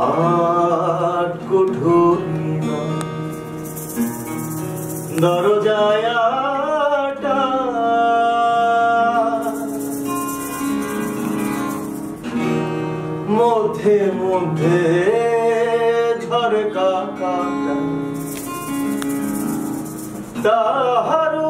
আর মধ্যে মধ্যে ঝরকা তাহারু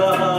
내가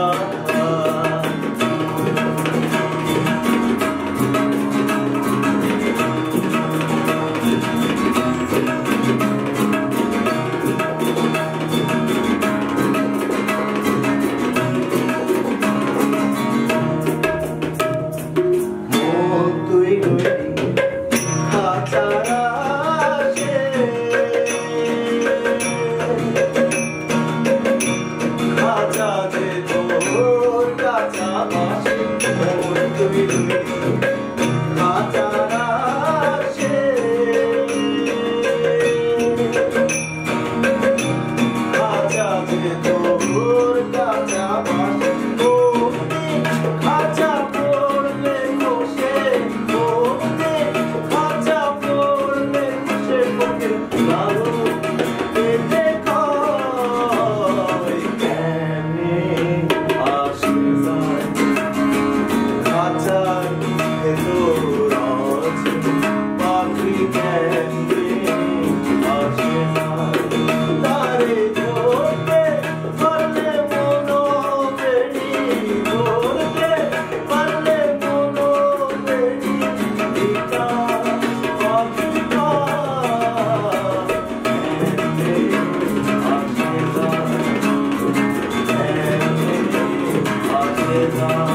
love.